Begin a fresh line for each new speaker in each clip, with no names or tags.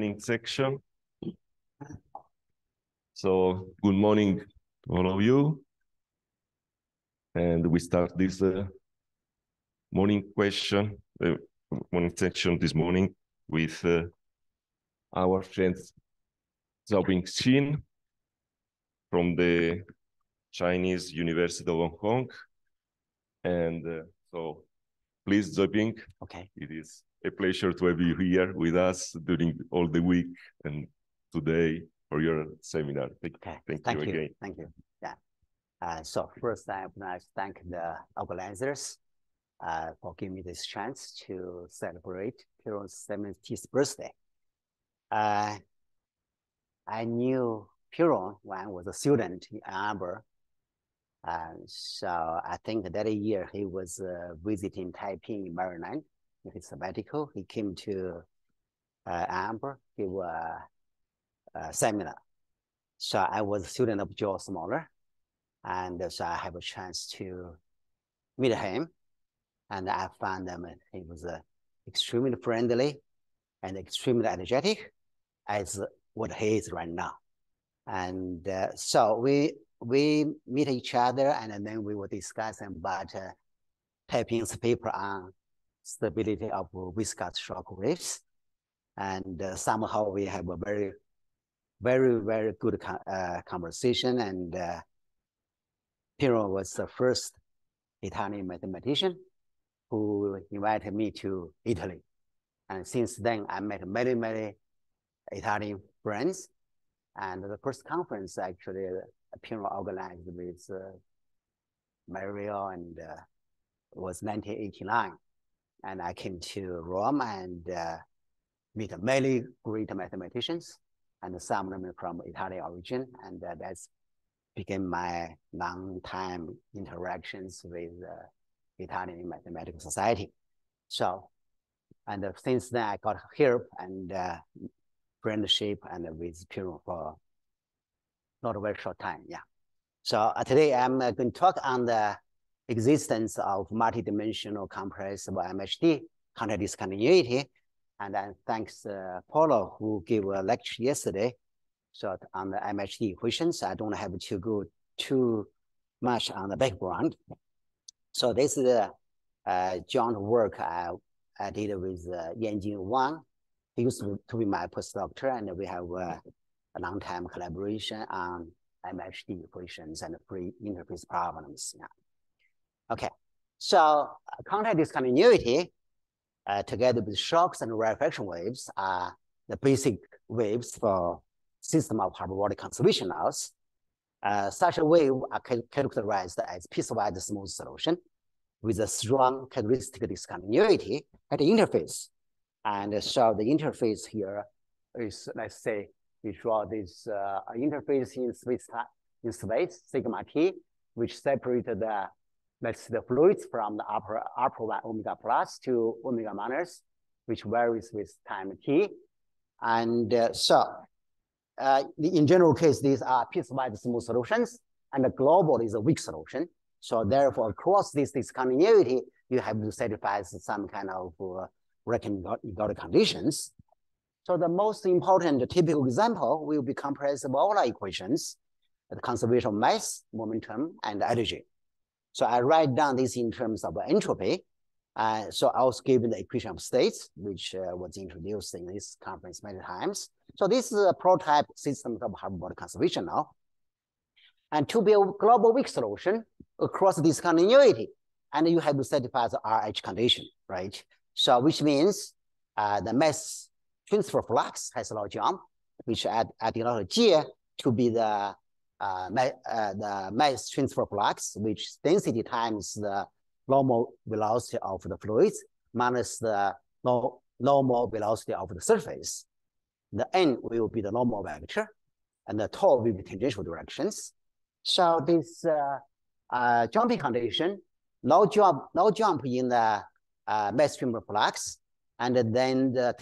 morning section. So good morning, all of you. And we start this uh, morning question, uh, morning section this morning with uh, our friend Zhouping Xin from the Chinese University of Hong Kong. And uh, so please, Zhouping,
Okay,
it is a pleasure to have you here with us during all the week and today for your seminar. Thank,
okay.
thank,
Thank
you
you.
again.
Thank you. Yeah. Uh, so first, I would like to thank the organizers uh, for giving me this chance to celebrate Piero's 70th birthday. Uh, I knew Piero when I was a student in Ann Arbor. Uh, so I think that year he was uh, visiting Taiping in Maryland his sabbatical. He came to uh, Arbor, give a, a seminar. So I was a student of Joel Smoller, and so I have a chance to meet him, and I found him he was uh, extremely friendly and extremely energetic, as what he is right now. And uh, so we we meet each other, and then we were discussing about uh, Taiping's paper on stability of viscous shock waves, and uh, somehow we have a very very, very good uh, conversation. And uh, Piero was the first Italian mathematician who invited me to Italy. And since then, I met many, many Italian friends. And the first conference actually Piero organized with uh, Mario and uh, was 1989. And I came to Rome and uh, meet many great mathematicians and some of them from Italian origin, and uh, that's became my long time interactions with uh, Italian Mathematical Society. So, and uh, since then I got help and uh, friendship and with Piero for not a very short time, yeah. So uh, today I'm uh, going to talk on the existence of multidimensional compressible MHD, contact discontinuity, and then thanks uh, Paolo who gave a lecture yesterday so on the MHD equations. I don't have to go too much on the background. So this is a, a joint work I, I did with uh, Yanjin Wang. He used to, to be my postdoctor and we have uh, a long time collaboration on MHD equations and free interface problems. Yeah. Okay, so uh, contact discontinuity uh, together with shocks and rarefaction waves are the basic waves for system of hyperbolic conservation laws. Uh, such a wave are characterized as piecewise smooth solution with a strong characteristic discontinuity at the interface. And so the interface here is, let's say, we draw this uh, interface in space, in space, sigma t, which separated the let's the fluids from the upper upper one omega plus to omega minus, which varies with time t. And uh, so uh, in general case, these are piecewise smooth solutions, and the global is a weak solution. So therefore, across this discontinuity, you have to satisfy some kind of uh, reckoning conditions. So the most important typical example will be compressible equations, the conservation of mass, momentum, and energy. So I write down this in terms of entropy. Uh, so I was given the equation of states, which uh, was introduced in this conference many times. So this is a prototype system of hyperbolic conservation now. And to be a global weak solution across this discontinuity, and you have to satisfy the RH condition, right? So which means uh, the mass transfer flux has a large jump, which add denoted G to be the uh, ma uh, the mass transfer flux, which density times the normal velocity of the fluids minus the no, normal velocity of the surface. The n will be the normal vector, and the tau will be tangential directions. So this uh, uh, jumping condition, no jump, no jump in the uh, mass transfer flux, and then the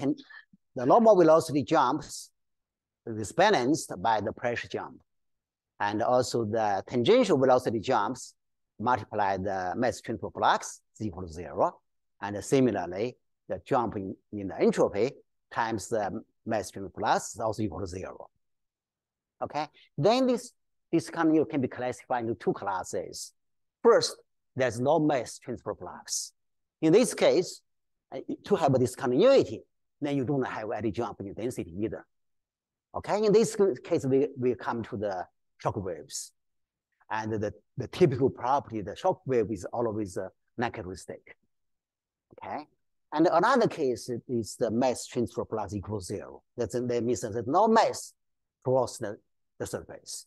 the normal velocity jumps is balanced by the pressure jump. And also the tangential velocity jumps multiply the mass transfer flux equal to zero. And similarly, the jump in, in the entropy times the mass transfer flux is also equal to zero. Okay, then this discontinuity can be classified into two classes. First, there's no mass transfer flux. In this case, uh, to have a discontinuity, then you don't have any jump in density either. Okay, in this case, we, we come to the shock waves. And the, the typical property, the shock wave is always a characteristic. Okay, and another case is the mass transfer flux equals zero. That's, that means that no mass cross the, the surface.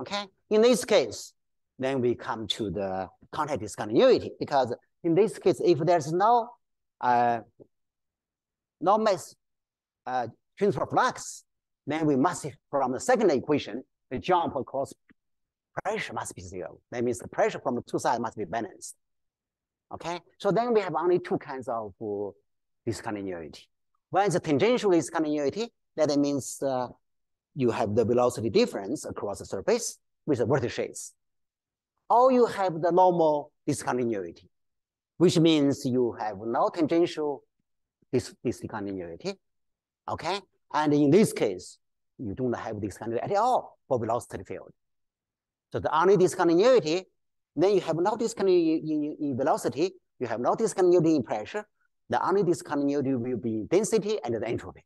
Okay, in this case, then we come to the contact discontinuity because in this case, if there's no uh, no mass uh, transfer flux, then we must, from the second equation, the jump across pressure must be zero. That means the pressure from the two sides must be balanced. Okay, so then we have only two kinds of uh, discontinuity. One is a tangential discontinuity, that means uh, you have the velocity difference across the surface with the vertices. Or you have the normal discontinuity, which means you have no tangential dis discontinuity. Okay, and in this case, you don't have discontinuity at all for velocity field. So the only discontinuity, then you have no discontinuity in, in velocity, you have no discontinuity in pressure. The only discontinuity will be density and the entropy.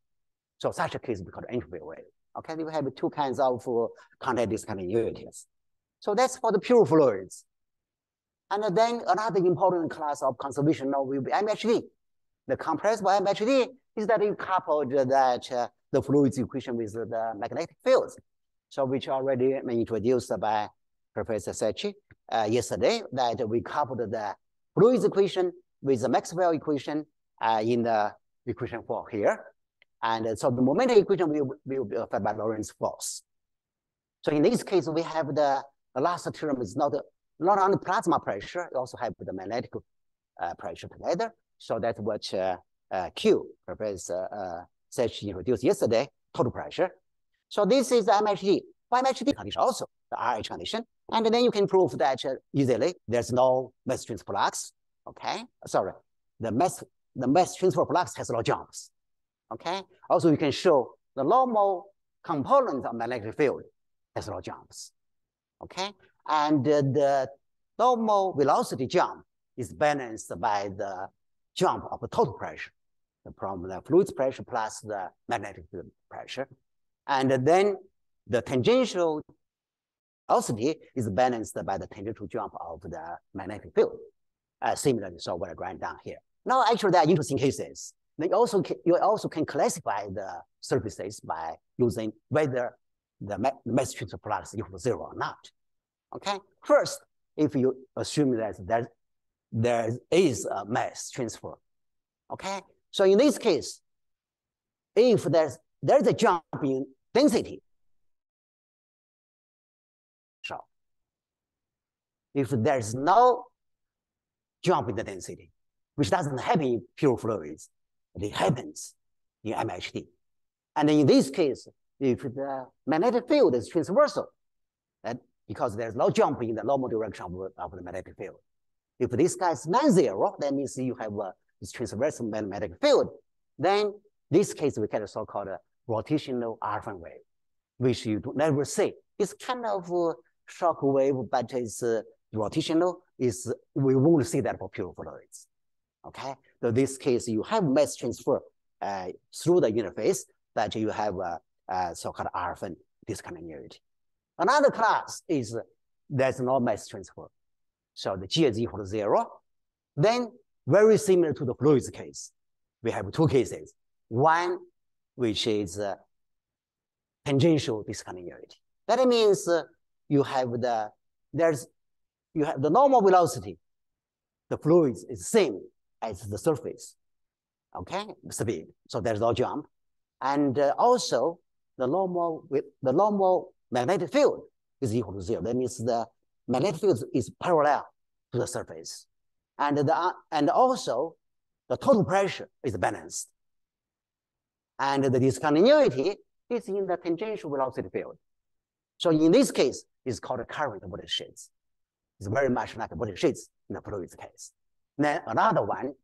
So such a case we call entropy wave. Okay, we have two kinds of uh, contact discontinuities. So that's for the pure fluids. And then another important class of conservation law will be MHD. The compressible MHD is that you coupled that uh, the fluids equation with the magnetic fields. So which already introduced by Professor Secchi uh, yesterday that we coupled the fluids equation with the Maxwell equation uh, in the equation four here. And so the momentum equation will, will be affected by Lorentz force. So in this case, we have the, the last term is not, not only plasma pressure, we also have the magnetic uh, pressure together. So that's what uh, uh, Q, Professor uh, Secchi introduced yesterday, total pressure. So this is the MHD. For MHD condition also, the RH condition. And then you can prove that easily there's no mass transfer flux. Okay, sorry, the mass the mass transfer flux has no jumps. Okay, also you can show the normal component of the magnetic field has no jumps. Okay, and uh, the normal velocity jump is balanced by the jump of the total pressure from the fluid pressure plus the magnetic field pressure. And then the tangential velocity is balanced by the tangential jump of the magnetic field. Uh, similarly, so what I write down here. Now, actually, there are interesting cases. They also can, you also can classify the surfaces by using whether the mass transfer flux equal to zero or not. Okay. First, if you assume that there, there is a mass transfer. Okay. So in this case, if there's there's a jump in density. If there's no jump in the density, which doesn't happen in pure fluids, it happens in MHD. And in this case, if the magnetic field is transversal, that because there's no jump in the normal direction of, of the magnetic field. If this guy is non-zero, that means you have a this transversal magnetic field. Then this case we get a so-called rotational Alfvén wave, which you never see. It's kind of a shock wave, but it's uh, rotational. Is we won't see that for pure fluids. Okay, so this case you have mass transfer uh, through the interface, but you have a, a so-called Alfvén discontinuity. Another class is there's no mass transfer. So the G is equal to zero. Then very similar to the fluids case, we have two cases. One which is uh, tangential discontinuity. That means uh, you have the, there's, you have the normal velocity, the fluids is same as the surface, okay, speed. So there's no jump. And uh, also the normal, with the normal magnetic field is equal to zero. That means the magnetic field is parallel to the surface. And, the, and also the total pressure is balanced and the discontinuity is in the tangential velocity field. So in this case, it's called a current vortex sheets. It's very much like a vortex sheets in the fluids case. Then another one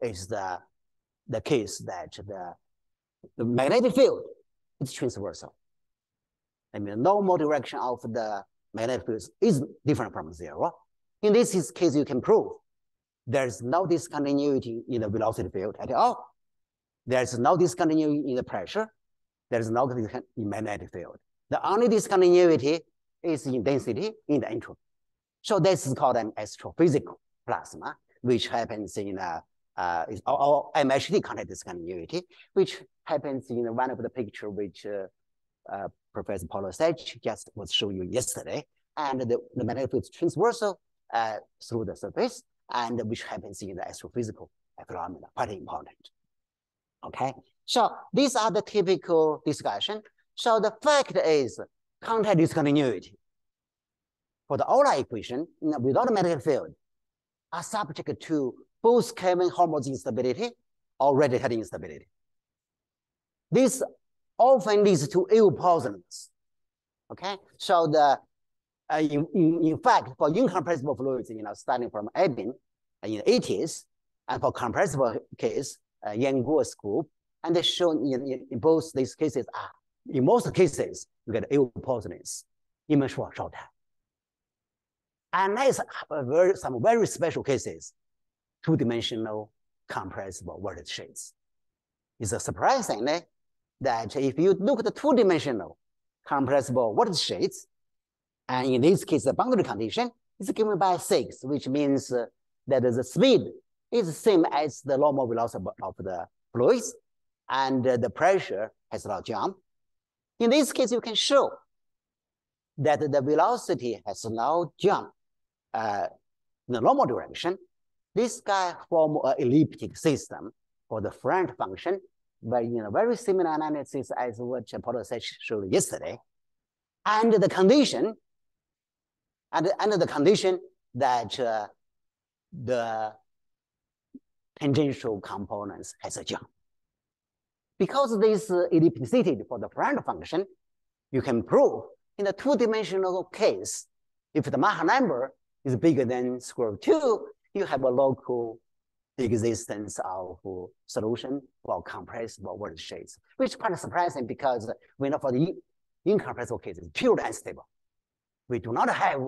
is the, the case that the the magnetic field is transversal. I mean, normal direction of the magnetic field is different from zero. In this case, you can prove there's no discontinuity in the velocity field at all. There's no discontinuity in the pressure. There's no discontinuity in magnetic field. The only discontinuity is in density in the entropy. So this is called an astrophysical plasma, which happens in a uh, is or, MHD contact discontinuity, which happens in one of the picture which uh, uh, Professor Paolo Secchi just was showing you yesterday. And the, the magnetic field is transversal uh, through the surface, and which happens in the astrophysical phenomena, quite important. Okay, so these are the typical discussion. So the fact is contact discontinuity for the Euler equation without a magnetic field are subject to both Kelvin Helmholtz instability or Rayleigh-Taylor instability. This often leads to ill-posedness. Okay, so the in, in, in fact, for incompressible fluids, you know, starting from Ebin in the 80s, and for compressible case, uh, Yan Guo's group, and they shown in, in, both these cases, ah, in most cases, you get ill poisonings, even short, short time. And there's very, some very special cases, two-dimensional compressible vortex sheets. It's surprising eh, that if you look at the two-dimensional compressible vortex sheets, and in this case, the boundary condition is given by six, which means uh, that the speed is the same as the normal velocity of the fluids, and uh, the pressure has not jumped. In this case, you can show that the velocity has now jumped uh, in the normal direction. This guy form an elliptic system for the front function, but in a very similar analysis as what Paolo Secchi showed yesterday. And the condition and under the condition that uh, the tangential components has a jump. Because this uh, ellipticity for the front function, you can prove in the two-dimensional case, if the Mach number is bigger than square root 2, you have a local existence of solution for compressible vortex sheets, which is quite surprising because we know for the incompressible case, cases, purely unstable. We do not have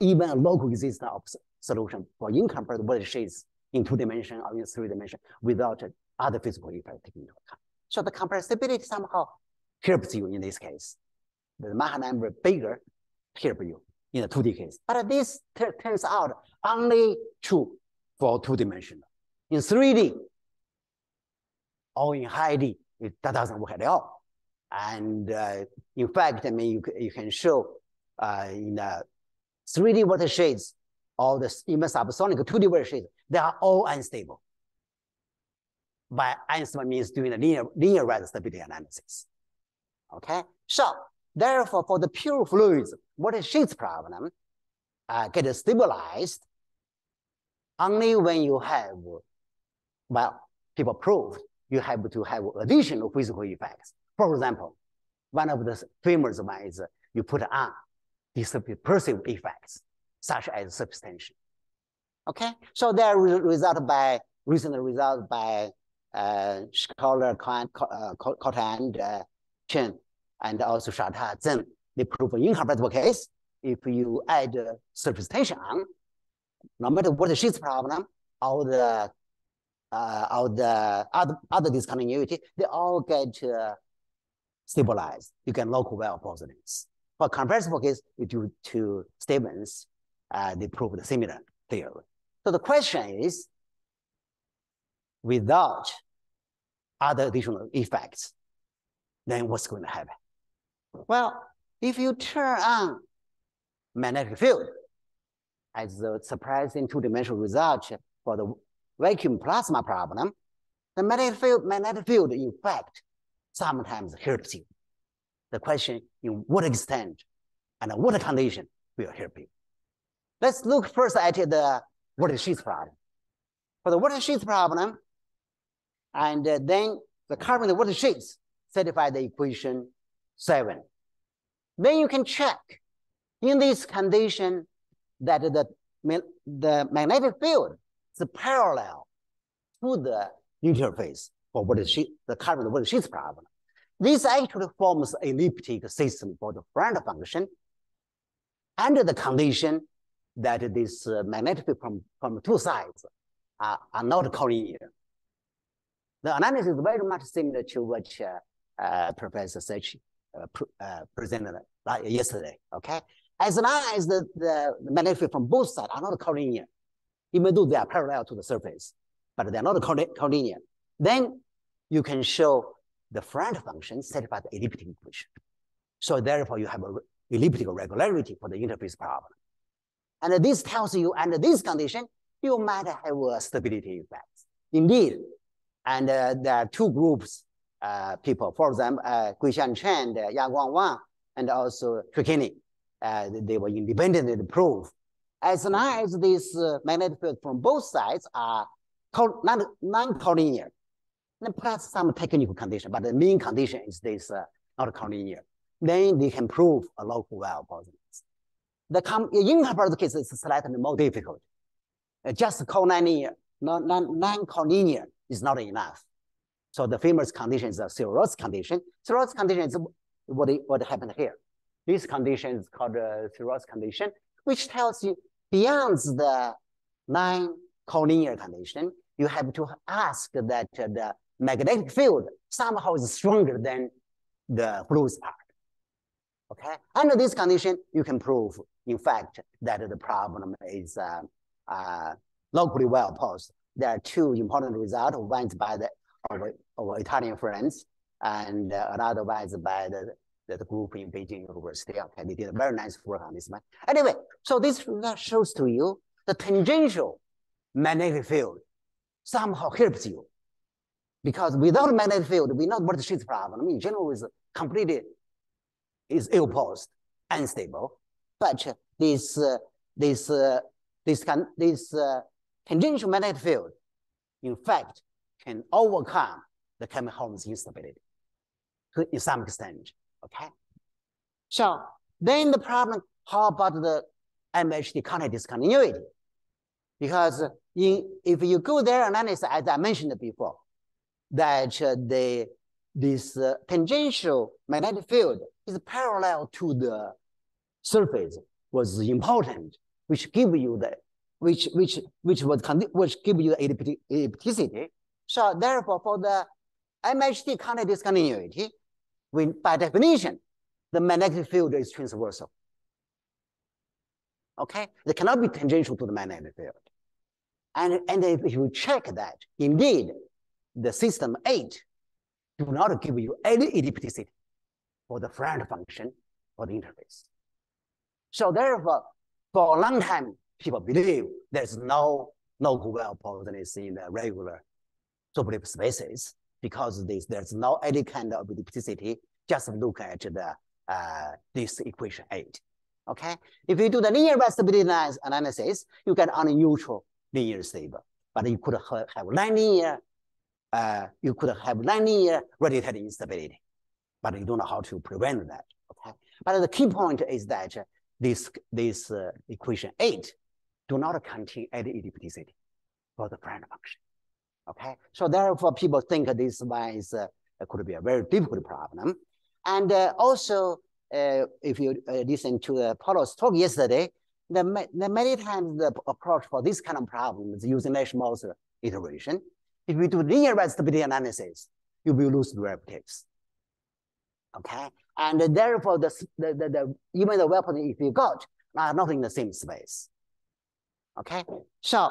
even a local existence of solution for incompressible sheets in two dimension or in three dimension without other physical effect taken into account. So the compressibility somehow helps you in this case. The Mach number bigger help you in the 2D case. But this turns out only true for two dimensional. In 3D or in high D, it, that doesn't work at all. And uh, in fact, I mean, you, you can show uh, in a 3D vortex sheets or the even subsonic 2D vortex sheets, they are all unstable. By unstable means doing the linear, linear rate stability analysis. Okay, so therefore for the pure fluids, vortex shades problem uh, get stabilized only when you have, well, people proved you have to have additional physical effects. For example, one of the famous ones is you put on dispersive effects, such as surface. Okay, so there are result by recent result by uh, Scholar, uh, and uh, Chen, and also Shatah Zeng. They prove an incompressible case. If you add uh, surface tension on, no matter what the sheet problem or the uh, or the other other discontinuity, they all get uh, stabilized. You get local well posedness. For compressible case, due to Stevens, uh, they the similar theory. So the question is, without other additional effects, then what's going to happen? Well, if you turn on magnetic field as the surprising two-dimensional result for the vacuum plasma problem, the magnetic field, magnetic field, in fact, sometimes helps you. The question in what extent and what condition will help you. Let's look first at the vortex sheets problem. For the vortex sheets problem, and then the current vortex sheets satisfy the equation seven. Then you can check in this condition that the, the magnetic field is parallel to the interface for what is she, the current she's problem. This actually forms an elliptic system for the front function under the condition that this uh, magnetic field from, from two sides are, are not collinear. The analysis is very much similar to what uh, uh, Professor Secchi uh, pr uh, presented yesterday, okay? As long as the, the magnetic field from both sides are not collinear, even though they are parallel to the surface, but they're not collinear, then you can show the front function satisfies the elliptic equation. So therefore, you have a elliptical regularity for the interface problem. And this tells you under this condition, you might have a stability effect. Indeed, and uh, there are two groups uh, people, for example, uh, Gui-Qiang Chen, uh, Yaguang Wang, and also Trakhinin. Uh, they were independently proved. As long as these uh, magnetic fields from both sides are non-collinear, then plus some technical condition, but the main condition is this uh, not collinear. Then they can prove a local well positiveness. The com case is slightly more difficult. Uh, just collinear, non-collinear is not enough. So the famous condition is a Syrovatskii condition. Syrovatskii condition is what, what happened here. This condition is called the Syrovatskii condition, which tells you beyond the non-collinear condition, you have to ask that the magnetic field somehow is stronger than the fluid part. Okay, under this condition, you can prove, in fact, that the problem is uh, uh, locally well posed. There are two important results. One by the our, our Italian friends, and uh, another one is by the, the, group in Beijing University. Okay, they did a very nice work on this one. Anyway, so this shows to you the tangential magnetic field somehow helps you because without magnetic field, we know what the sheet problem in general is completely is ill-posed, unstable. But this uh, this uh, this can this uh, tangential magnetic field, in fact, can overcome the Helmholtz instability to in some extent. Okay. So then the problem: How about the MHD contact discontinuity? Because in, if you go there analysis, as I mentioned before, that uh, the this uh, tangential magnetic field is parallel to the surface was important, which give you the which which which was which give you the ellipticity. So therefore, for the MHD contact discontinuity, when by definition, the magnetic field is transversal. Okay, it cannot be tangential to the magnetic field. And, and if you check that, indeed, the system eight do not give you any ellipticity for the front function for the interface. So therefore, for a long time, people believe there's no no well positiveness in the regular Sobolev spaces because this, there's no any kind of ellipticity. Just look at the uh, this equation eight. Okay, if you do the linear stability analysis, you get neutral linear stable, but you could have, have linear uh, you could have linear radiated instability, but you don't know how to prevent that. Okay, but the key point is that this this uh, equation eight do not contain any ellipticity for the front function. Okay, so therefore people think this one is uh, could be a very difficult problem, and uh, also uh, if you uh, listen to uh, Paolo's talk yesterday, the, the many times the approach for this kind of problem is using Nash-Moser iteration. If you do linear stability analysis, you will lose derivatives. Okay, and therefore the, the, the, the even the weapon if you got are not in the same space. Okay, so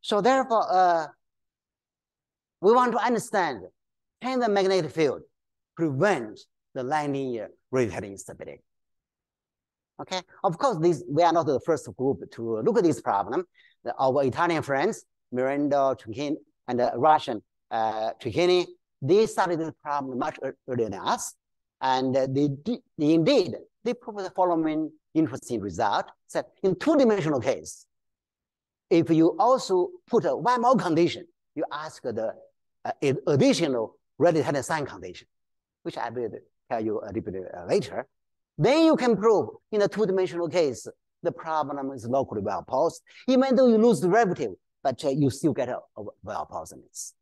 so therefore uh, we want to understand can the magnetic field prevent the linear radiated instability? Okay, of course, this we are not the first group to look at this problem. Our Italian friends, Morando, Trebeschi, and uh, Russian uh, Trakhinin, they studied the problem much earlier than us. And uh, they, they indeed, they proved the following interesting result. That in two-dimensional case, if you also put a one more condition, you ask the uh, additional related sign condition, which I will tell you a little bit later. Then you can prove in a two-dimensional case, the problem is locally well posed, even though you lose the derivative, but uh, you still get a, a well posedness.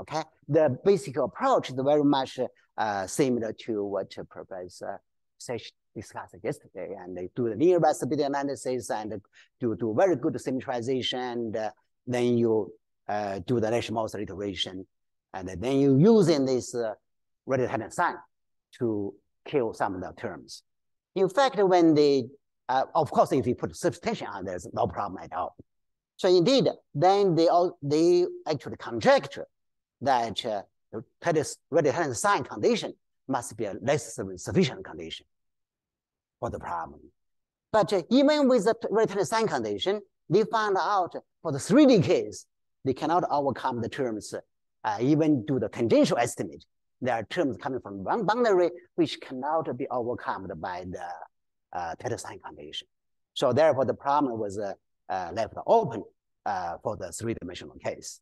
Okay, the basic approach is very much uh, similar to what Professor Secchi discussed yesterday, and they do the linear stability analysis and do, do very good symmetrization, and uh, then you uh, do the Nash-Moser iteration, and then you using this uh, radial sign to kill some of the terms. In fact, when they, uh, of course, if you put substitution on, there's no problem at all. So indeed, then they all they actually conjecture that uh, the radial sign condition must be a less sufficient condition for the problem. But uh, even with the radial sign condition, they found out for the 3D case, they cannot overcome the terms, uh, even do the tangential estimate. There are terms coming from one boundary which cannot be overcome by the uh, sign condition. So therefore, the problem was uh, left open uh, for the three-dimensional case.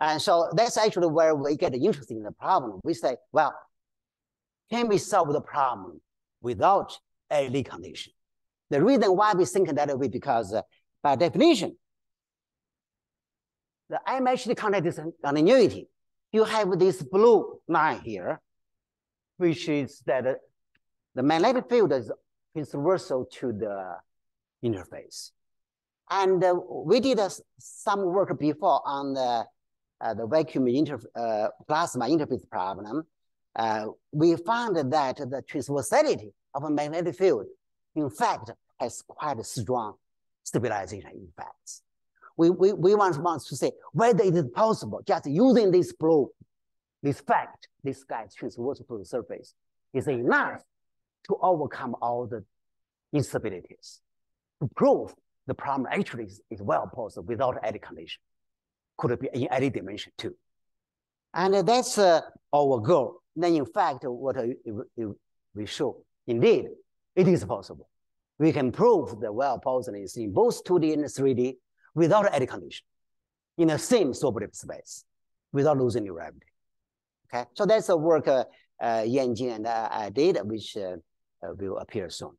And so that's actually where we get interested in the problem. We say, well, can we solve the problem without a Lie condition? The reason why we think that way because uh, by definition, the MHD contact is continuity, you have this blue line here, which is that uh, the magnetic field is transversal to the interface. And uh, we did uh, some work before on the, uh, the vacuum inter uh, plasma interface problem. Uh, we found that the transversality of a magnetic field, in fact, has quite a strong stabilization effects. We, we, we want, want to say whether it is possible just using this blue, this fact, this guy's transversal to the surface is enough to overcome all the instabilities, to prove the problem actually is, is well posed without any condition. Could it be in any dimension too. And that's uh, our goal. Then in fact, what we show, indeed, it is possible. We can prove the well posedness in both 2D and 3D without any condition in the same Sobolev space without losing gravity. Okay, so that's the work uh, uh, Yan Jing and uh, I did, which uh, uh, will appear soon.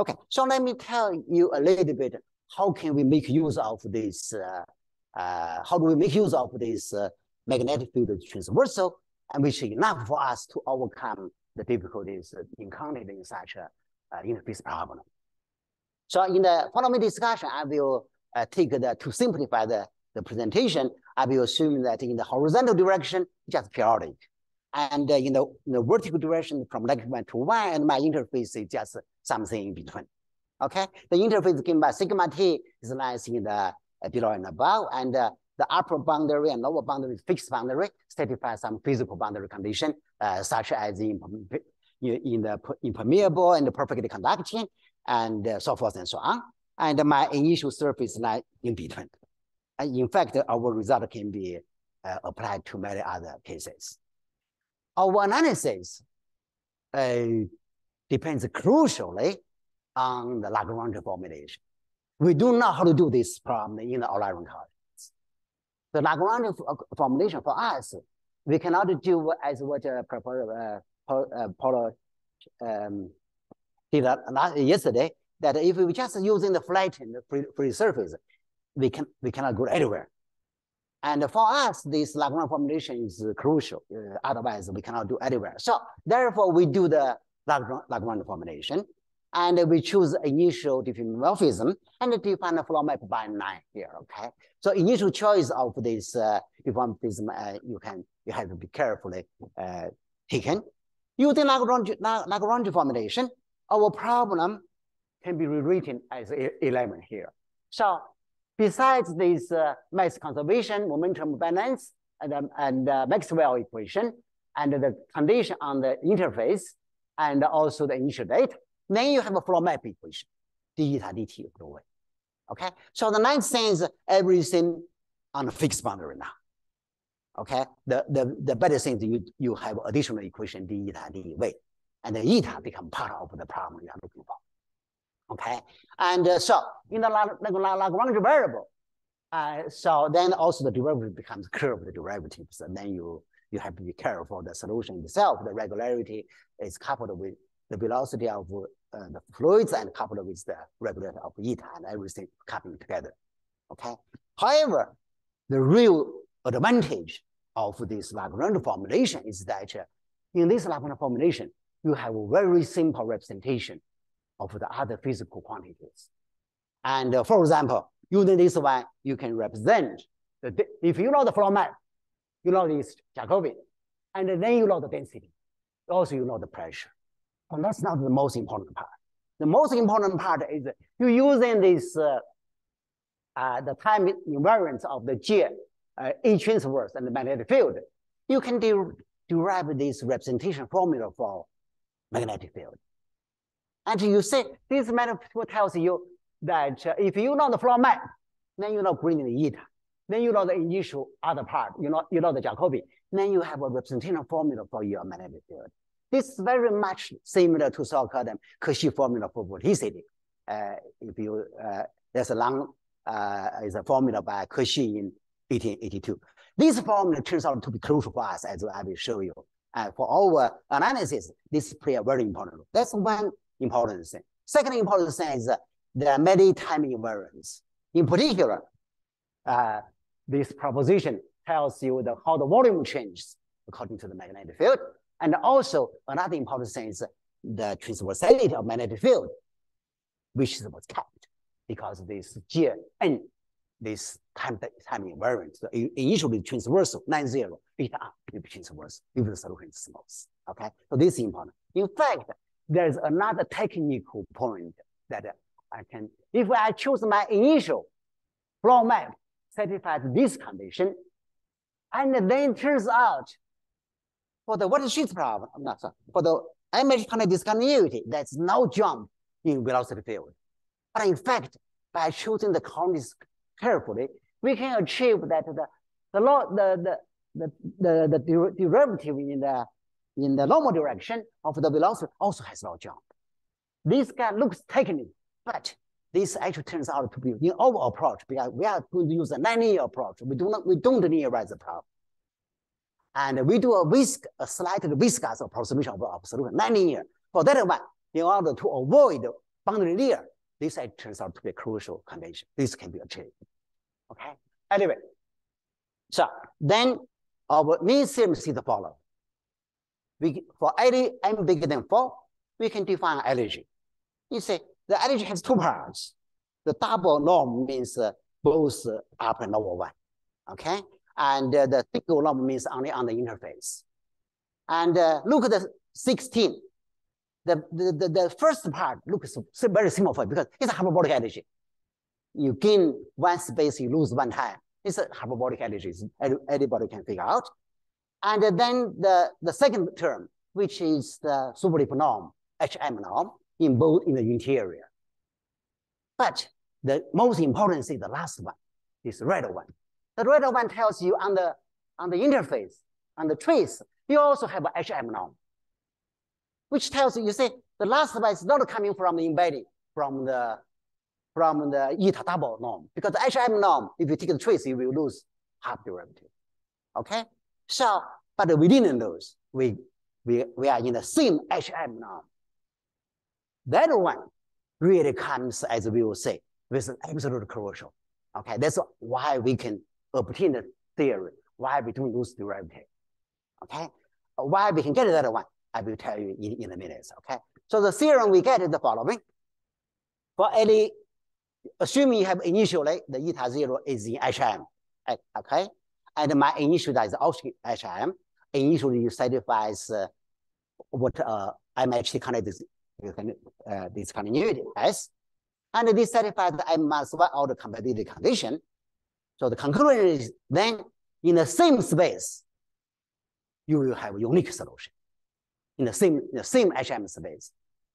Okay, so let me tell you a little bit how can we make use of this, uh, uh, how do we make use of this uh, magnetic field transversal, and which is enough for us to overcome the difficulties encountered in such a interface problem. So in the following discussion, I will uh, take the, to simplify the, the presentation, I will assume that in the horizontal direction, just periodic. And uh, in, the, in the vertical direction from negative one to one, and my interface is just something in between. Okay, the interface given by sigma t is nice in the uh, below and above, and uh, the upper boundary and lower boundary fixed boundary satisfy some physical boundary condition, uh, such as in, in the impermeable and perfectly conducting, and uh, so forth and so on. And my initial surface line in between. And in fact, our result can be uh, applied to many other cases. Our analysis uh, depends crucially on the Lagrange formulation. We do know how to do this problem in the Eulerian coordinates. The Lagrange uh, formulation for us, we cannot do as what uh, uh, uh, Paolo um, did last, yesterday, that if we just using the flattened free, free surface, we, can, we cannot go anywhere. And for us, this Lagrange formulation is crucial. Uh, otherwise, we cannot do anywhere. So therefore, we do the Lagrange, formulation, and we choose initial diffeomorphism and define the flow map by nine here. Okay. So initial choice of this uh, diffeomorphism, uh, you can you have to be carefully uh, taken. Using Lagrange, Lagrange formulation, our problem can be rewritten as element here. So besides this uh, mass conservation, momentum balance, and, um, and uh, Maxwell equation, and the condition on the interface, and also the initial date, then you have a flow map equation, d eta dt away. Okay, so the ninth sense everything on a fixed boundary now. Okay, the, the, the better thing is you, you have additional equation d eta d way, and the eta become part of the problem you are looking for. Okay, and uh, so in the Lagrange variable, uh, so then also the derivative becomes curved derivatives, and then you you have to be careful. The solution itself, the regularity is coupled with the velocity of uh, the fluids and coupled with the regulator of eta and everything coming together. Okay. However, the real advantage of this Lagrange formulation is that uh, in this Lagrange formulation, you have a very simple representation of the other physical quantities. And uh, for example, using this one, you can represent, the, if you know the flow map, you know this Jacobian, and then you know the density. Also, you know the pressure. But that's not the most important part. The most important part is you using this, uh, uh, the time invariance of the J uh, E transverse and the magnetic field. You can de derive this representation formula for magnetic field. And you see, this field tells you that uh, if you know the flow map, then you know green and eta. Then you know the initial other part, you know, you know the Jacobi. Then you have a representation formula for your magnetic field. This is very much similar to so-called Cauchy formula for vorticity. Uh, if you, uh, there's a long, uh, is a formula by Cauchy in 1882. This formula turns out to be crucial for us, as I will show you. Uh, for our analysis, this play a very important role. That's one important thing. Second important thing is there are many time invariance. In particular, uh, this proposition tells you the, how the volume changes according to the magnetic field. And also another important thing is the transversality of magnetic field, which was kept because this G and this time time invariant. So initially transversal, non-zero, beta will be transversal if the solution is smooth. Okay, so this is important. In fact, there's another technical point that I can, if I choose my initial flow map satisfies this condition, and then turns out for the water sheet problem, I'm not sorry, for the image kind of discontinuity, there's no jump in velocity field. But in fact, by choosing the coordinates carefully, we can achieve that the the the the the the, the derivative in the in the normal direction of the velocity also has no jump. This guy looks technical, but this actually turns out to be in our approach because we are going to use a linear approach. We do not we don't linearize the problem. And we do a whisk, a viscous approximation of absolute nonlinear. For that one, in order to avoid boundary layer, this turns out to be a crucial condition. This can be achieved. Okay. Anyway, so then our main theorem is the following. We, for any m bigger than 4, we can define energy. You see, the energy has two parts. The double norm means uh, both uh, upper and lower one. Okay. And uh, the single norm means only on the interface. And uh, look at the 16. The, the, the, the first part looks very simple for it because it's a hyperbolic energy. You gain one space, you lose one time. It's a hyperbolic energy. Anybody can figure out. And then the, the second term, which is the superlative norm, HM norm, in both in the interior. But the most important thing, the last one, is red one. The red one tells you on the, on the interface, on the trace, you also have a HM norm which tells you, you see, the last one is not coming from the embedding, from the from the eta double norm. Because the HM norm, if you take the trace, you will lose half derivative. Okay? So, but we didn't lose. We, we, we are in the same HM norm. That one really comes, as we will say, with an absolute crucial. Okay, that's why we can obtain the theory, why we don't lose derivative. Okay, why we can get that one. I will tell you in, in a minute, okay? So the theorem we get is the following. For any, assuming you have initially the eta zero is in HM, okay? And my initial is also HM. Initially you satisfies uh, what uh, MHT kind of this, uh, this continuity has. And this satisfies the M minus one order compatibility condition. So the conclusion is then in the same space, you will have a unique solution in the same, the same HM space.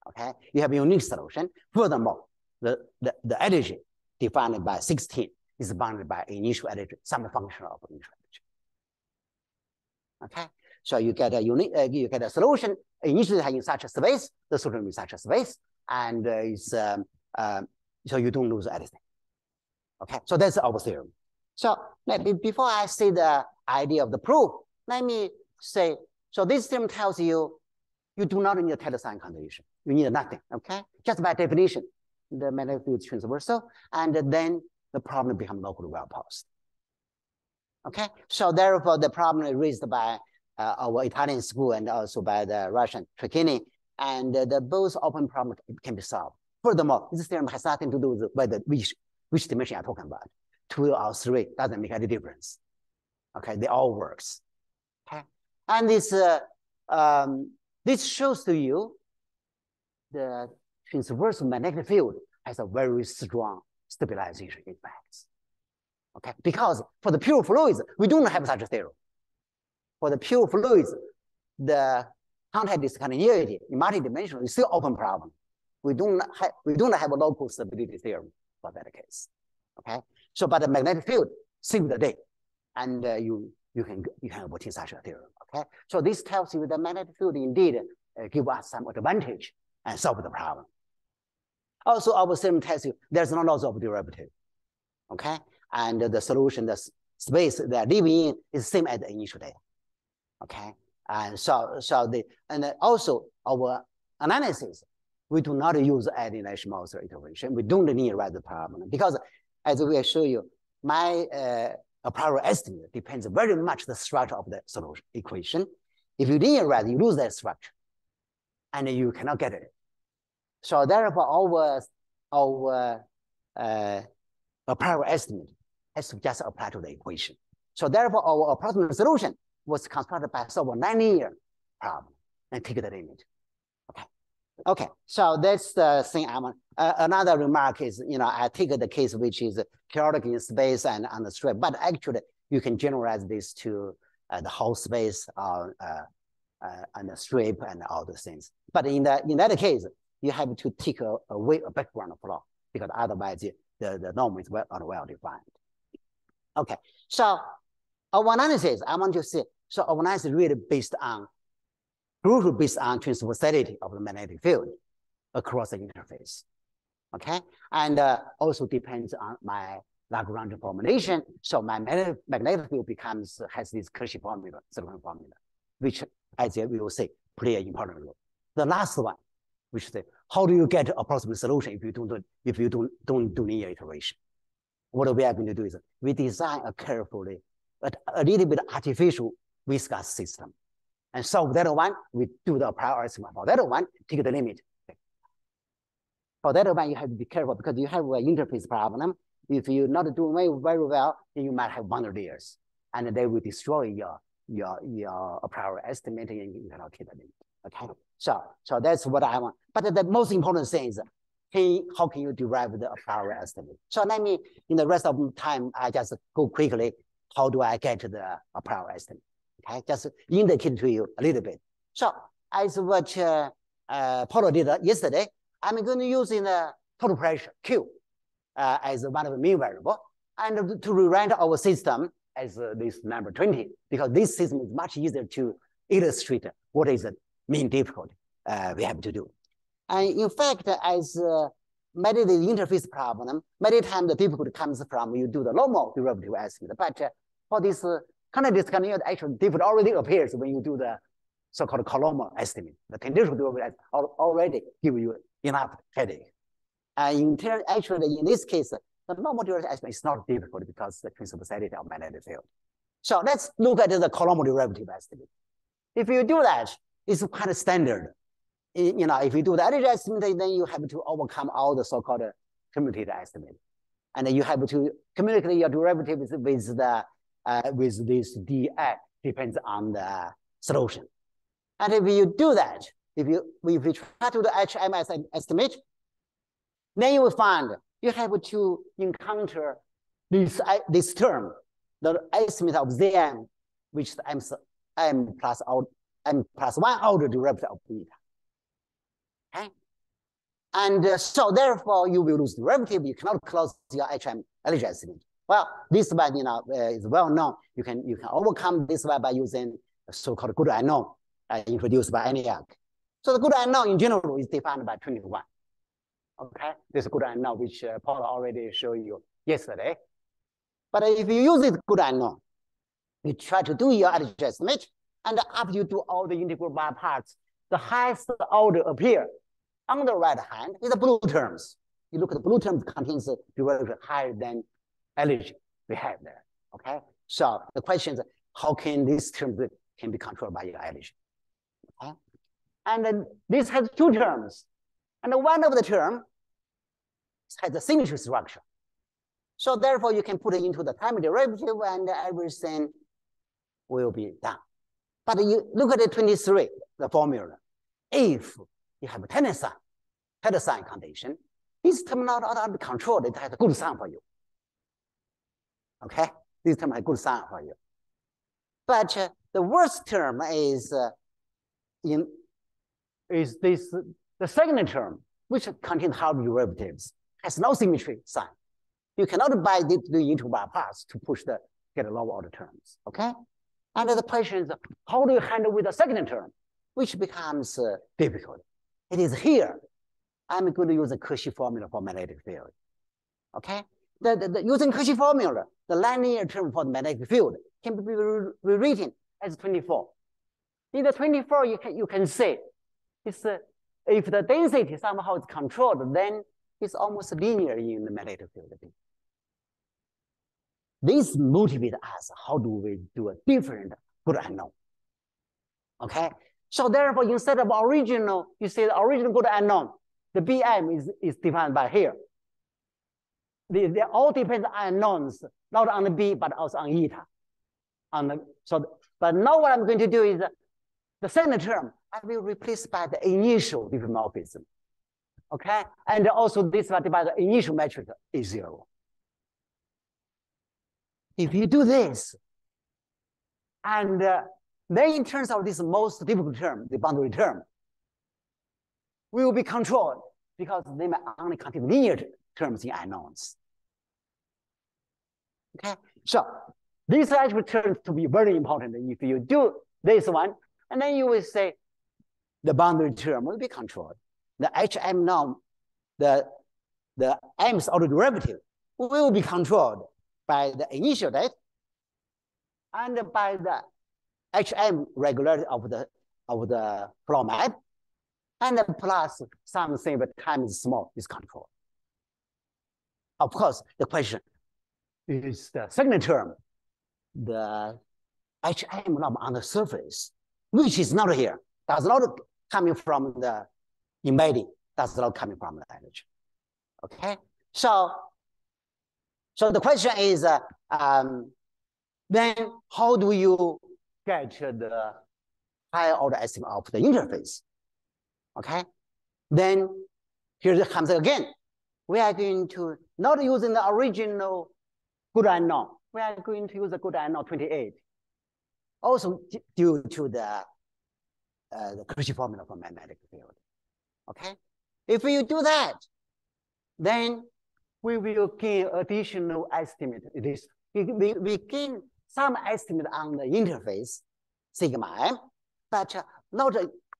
Okay, you have a unique solution. Furthermore, the, the, the energy defined by 16 is bounded by initial energy, some function of initial energy. Okay, so you get a unique, uh, you get a solution initially in such a space, the solution in such a space, and uh, it's, um, uh, so you don't lose anything. Okay, so that's our theorem. So before I say the idea of the proof, let me say, so this theorem tells you you do not need a Taylor sign condition. You need nothing, okay? Just by definition, the magnetic field is transversal, and then the problem becomes locally well posed. Okay, so therefore the problem is raised by uh, our Italian school and also by the Russian Trakhinin, and uh, the both open problem can be solved. Furthermore, this theorem has nothing to do with whether which which dimension I'm talking about. Two or three doesn't make any difference. Okay, they all works. Okay, and this uh, um, this shows to you the transverse magnetic field has a very strong stabilization effects. Okay, because for the pure fluids, we don't have such a theorem. For the pure fluids, the contact discontinuity in multidimensional is still open problem. We don't have we don't have a local stability theorem for that case. Okay, so but the magnetic field save the day, and uh, you you can you can obtain such a theorem. Okay, so this tells you the magnetic field indeed uh, give us some advantage and solve the problem. Also, our theorem tells you there's no loss of derivative. Okay, and the solution, the space they're living in is same as the initial data. Okay, and so so the and also our analysis, we do not use any Nash-Moser iteration. We don't linearize the problem because, as we show you, my uh, a priori estimate depends very much the structure of the solution equation. If you linearize, you lose that structure, and you cannot get it. So therefore, our our uh, a priori estimate has to just apply to the equation. So therefore, our approximate solution was constructed by solve a nonlinear problem and take the limit. Okay. So that's the thing I want. Uh, another remark is, you know, I take the case which is chaotic in space and on the strip, but actually you can generalize this to uh, the whole space uh, uh, uh, and the strip and all those things. But in that in that case, you have to take a, away a background flow because otherwise the, the norm is well, not well defined. Okay, so our analysis, I want to say, so our analysis is really based on, crucial based on transversality of the magnetic field across the interface. Okay, and uh, also depends on my Lagrangian formulation. So my magnetic field becomes, has this Cauchy formula, certain formula, which as we will see play an important role. The last one, which is how do you get approximate solution if you don't if you don't don't do linear iteration? what we are going to do is we design a carefully, but a little bit artificial viscous system. And so that one, we do the estimate. For that one, take the limit. For that one, you have to be careful because you have an interface problem. If you're not doing very well, then you might have boundary layers, and they will destroy your your your prior estimate, and take the limit. Okay, so so that's what I want. But the most important thing is can, how can you derive the prior estimate? So let me, in the rest of time, I just go quickly. How do I get the prior estimate? Okay, just indicate to you a little bit. So as what uh, uh, Paolo did yesterday, I'm going to use in the total pressure Q uh, as one of the mean variable, and to rewrite our system as uh, this number 20, because this system is much easier to illustrate what is the mean difficulty uh, we have to do. And in fact, as uh, many the interface problem, many times the difficulty comes from you do the normal derivative estimate. But for this uh, kind of discontinuity, actually difficulty already appears when you do the so-called conormal estimate. The conditional derivative already give you enough headache. And in turn, actually, in this case, the normal derivative estimate is not difficult because the transversality of magnetic field. So let's look at the conormal derivative estimate. If you do that, it's kind of standard you know, if you do the energy estimate, then you have to overcome all the so-called commutator estimate. And you have to communicate your derivatives with the uh, with this di depends on the solution. And if you do that, if you if you try to do HMS estimate, then you will find you have to encounter this this term, the estimate of Zm, which is m, m plus m plus one order derivative of beta. Okay? And uh, so therefore, you will lose derivative. You cannot close your HM energy estimate. Well, this one, you know, uh, is well known. You can you can overcome this one by using so-called good unknown uh, introduced by Alinhac. So the good unknown in general is defined by 21. Okay, this good unknown, which uh, Paul already showed you yesterday. But if you use this good unknown, you try to do your adjustment, and after you do all the integral by parts, the highest order appear on the right hand is the blue terms. You look at the blue terms contains a derivative higher than energy we have there. Okay, So the question is, how can this term can be controlled by your addition? Okay? And then this has two terms. And one of the term has a symmetry structure. So therefore, you can put it into the time derivative and everything will be done. But you look at the 23, the formula. If you have a Taylor sign, Taylor sign condition, this term not under control, it has a good sign for you. Okay, this term a good sign for you. But uh, the worst term is uh, in is this the second term, which contains hard derivatives, has no symmetry sign. You cannot buy the into by parts to push the get a lower order terms. Okay, and the question is how do you handle with the second term, which becomes uh, difficult. It is here. I'm going to use the Cauchy formula for magnetic field. Okay, the, the, the using Cauchy formula, the linear term for the magnetic field can be rewritten as 24. In the 24, you can, you can say it's, uh, if the density somehow is controlled, then it's almost linear in the magnetic field. This motivates us. How do we do a different good unknown? Okay. So therefore, instead of original, you see the original good unknown, the BM is, is defined by here. They, they all depend on unknowns, not on B, but also on eta. On the, so, but now what I'm going to do is the second term, I will replace by the initial diffeomorphism. Okay, and also this divided by the initial metric is zero. If you do this, and uh, then in terms of this most difficult term, the boundary term, we will be controlled because they may only contain linear terms in unknowns. Okay, so this actually turns to be very important if you do this one, and then you will say the boundary term will be controlled. The HM norm, the, the M's autoderivative will be controlled by the initial date and by the HM regularity of the of the flow map, and plus something with time is small is controlled. Of course, the question is the second term, the HM norm on the surface, which is not here, does not coming from the embedding, does not coming from the energy. Okay, so so the question is, uh, um, then how do you get the higher order estimate of the interface? Okay, then here comes again. We are going to not using the original good and unknown. We are going to use the good and unknown 28. Also due to the uh, the Cauchy formula for magnetic field. Okay, if you do that, then we will gain additional estimate. It is we, we gain some estimate on the interface sigma m, but not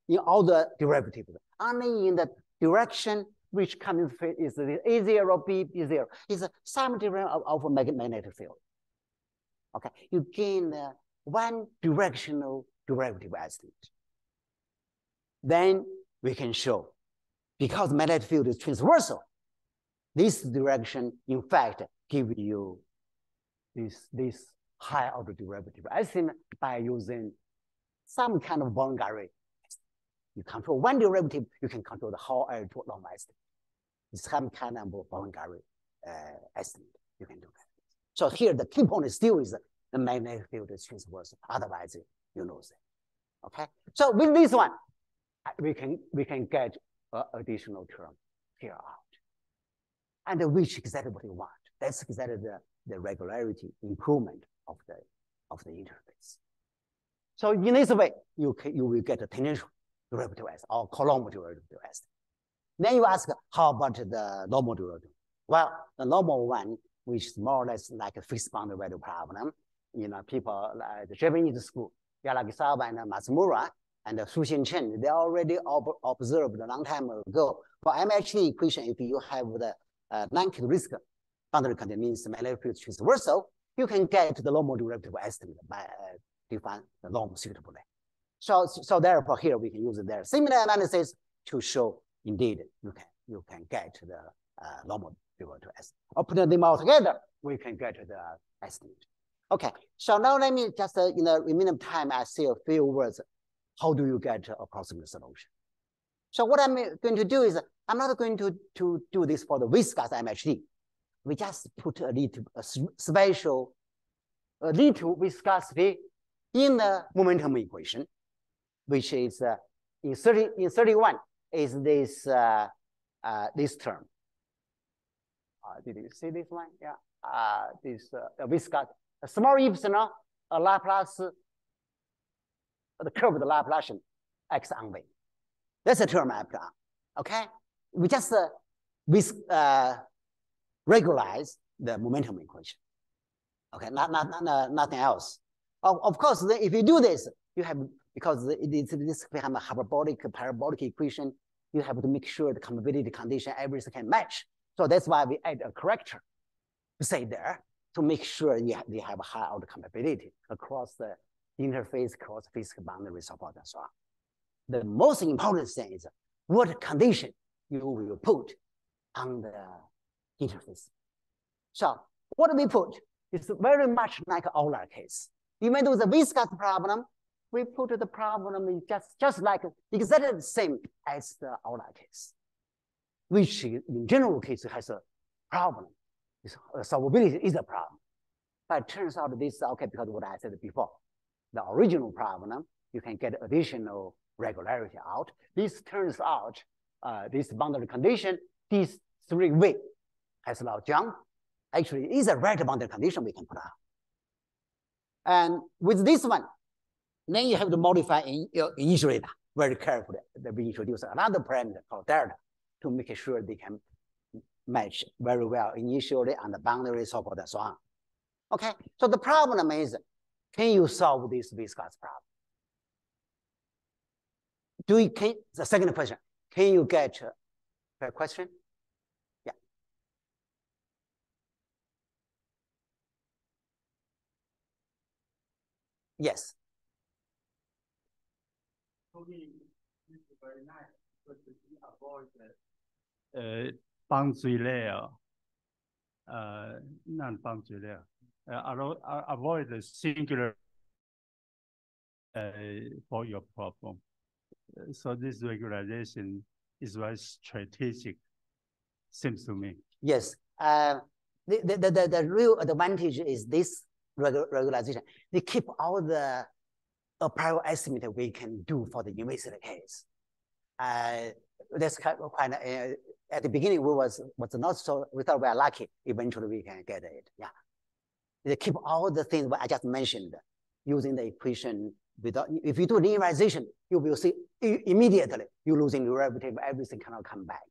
in all the derivatives, only in the direction which comes is the A0, B, B0, is some derivative of, of magnetic field. Okay, you gain uh, one directional derivative estimate. Then we can show, because magnetic field is transversal, this direction, in fact, give you this, this high order derivative estimate by using some kind of boundary. You control one derivative, you can control the whole area to long estimate. Some kind of Gary uh, estimate. You can do that. So here, the key point is still is the magnetic field is transversal. Otherwise, you lose it. Okay. So with this one, we can we can get an additional term here out and which exactly what you want. That's exactly the, the regularity improvement of the, of the interface. So in this way, you, can, you will get a tangential derivative S or conormal derivative S. Then you ask, how about the normal derivative? Well, the normal one, which is more or less like a fixed boundary value problem, you know, people like the Japanese school, Yanagisawa and Matsumura and Su Chen, they already ob observed a long time ago. For MHD equation, if you have the uh, non-risk boundary condition means the magnetic field transversal, you can get the normal derivative estimate by uh, define the norm suitably. So, so therefore here we can use their similar analysis to show indeed you can you can get the uh, normal derivative estimate. Or put them all together, we can get the estimate. Okay, so now let me just, uh, in the remaining time, I say a few words. How do you get a approximate solution? So what I'm going to do is, I'm not going to, to do this for the viscous MHD. We just put a little a special, a little viscosity in the momentum equation, which is uh, in 30, in 31 is this, uh, uh, this term. Uh, did you see this one? Yeah, uh, this uh, viscous a small epsilon, a Laplace, the curved Laplacian x on v. That's a term I on. Okay, we just uh, with uh, regularize the momentum equation. Okay, not not, not uh, nothing else. Of, of course, if you do this, you have because it is this become a hyperbolic parabolic equation. You have to make sure the compatibility condition everything can match. So that's why we add a corrector to say there to make sure you have, they have high order compatibility across the interface, across physical boundary support and so on. The most important thing is what condition you will put on the interface. So what we put is very much like Euler case. Even though the viscous problem, we put the problem just, just like exactly the same as the Euler case, which in general case has a problem uh, solvability is a problem. But it turns out this is okay because what I said before. The original problem, you can get additional regularity out. This turns out uh, this boundary condition, this three way has now jump. Actually, is a right boundary condition we can put out. And with this one, then you have to modify in your initial data very carefully. We introduce another parameter called delta to make sure they can match very well initially on the boundary support and so on. Okay, so the problem is, can you solve this viscous problem? Do you, can, the second question, can you get a question? Yeah. Yes.
Uh, boundary layer, uh, non-boundary layer, uh, avoid the singular uh, for your problem. So this regularization is very strategic, seems to me.
Yes. Uh, the, the, the, the real advantage is this regularization. They keep all the a prior estimate we can do for the inviscid case. Uh, that's quite, quite uh, at the beginning we was was not so we thought we are lucky. Eventually we can get it. Yeah, they keep all the things I just mentioned using the equation. Without if you do linearization, you will see immediately you're losing derivative. Everything cannot come back.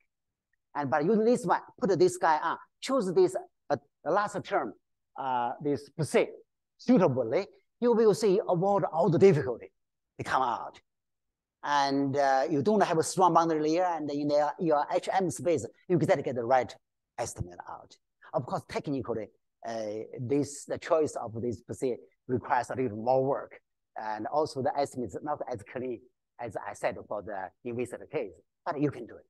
And by using this one, put this guy on, choose this uh, last term, uh, this suitably, you will see avoid all the difficulty to come out and uh, you don't have a strong boundary layer, and in the, your HM space, you can get the right estimate out. Of course, technically, uh, this the choice of this percent requires a little more work, and also the estimate is not as clean as I said for the inviscid case, but you can do it.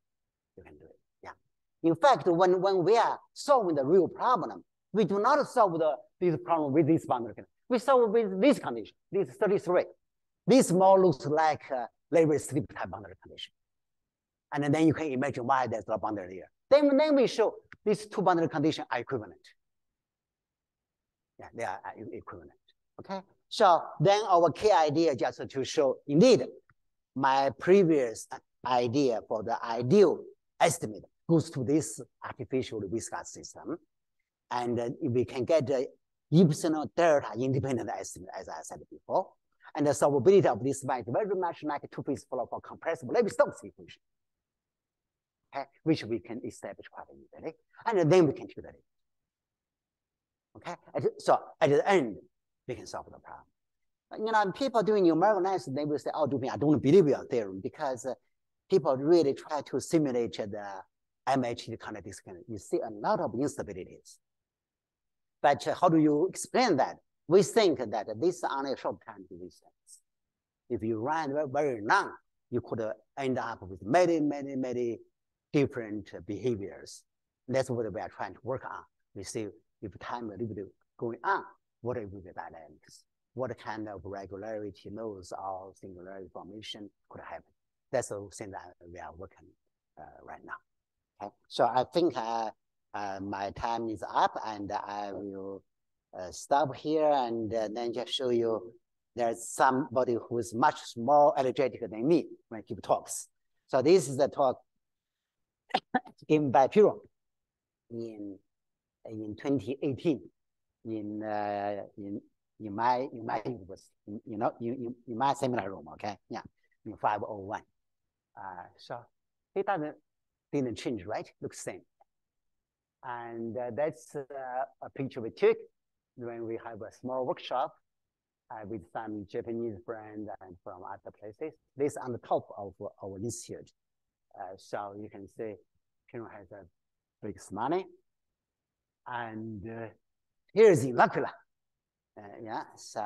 You can do it. Yeah. In fact, when when we are solving the real problem, we do not solve the this problem with this boundary. We solve with this condition. This 33. This more looks like uh, Navier-slip type boundary condition. And then you can imagine why there's a boundary layer. Then, then we show these two boundary conditions are equivalent. Yeah, they are equivalent. Okay. So then our key idea just to show indeed my previous idea for the ideal estimate goes to this artificial viscous system. And uh, we can get the epsilon delta independent estimate, as I said before. And the solvability of this is very much like a two-phase flow for compressible Navier-Stokes equation, okay, which we can establish quite easily. And then we can do that. Okay, so at the end, we can solve the problem. You know, people doing numerical analysis, they will say, oh, I don't believe your theorem because uh, people really try to simulate the MHD kinetic You see a lot of instabilities. But how do you explain that? we think that this is only a short time distance. If you run very long, you could end up with many, many, many different behaviors. That's what we are trying to work on. We see if time bit going on, what will be the dynamics, what kind of regularity nodes or singularity formation could happen. That's the thing that we are working uh, right now. Okay, so I think uh, uh, my time is up, and I will uh, stop here and uh, then just show you there's somebody who is much more energetic than me when I give talks. So this is the talk given by Piero in in 2018 in uh, in in my in my university, you know, in, in my seminar room, okay, yeah, in 501. Uh, so it doesn't didn't change, right? Looks same. And uh, that's uh, a picture we took when we have a small workshop uh, with some Japanese friends and from other places. This on the top of our institute. Uh, so you can see Piero has a big smiley. And uh, here's Immaculata. Uh, yeah, so,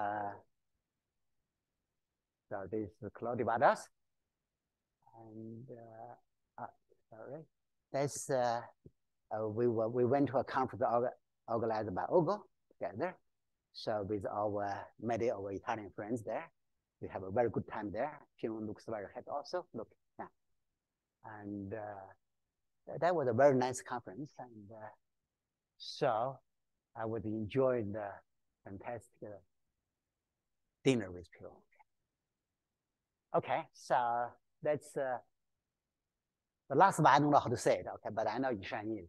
so this is Claudia Vargas. And, uh, uh, sorry, that's, uh, uh, we, were, we went to a conference organized by Hugo together. So with our many of our Italian friends there, we have a very good time there. Piero looks very happy also. Look, yeah. And uh, that was a very nice conference. And uh, so I was enjoying the fantastic uh, dinner with Piero. Okay, so that's uh, the last one. I don't know how to say it. Okay, but I know in Chinese.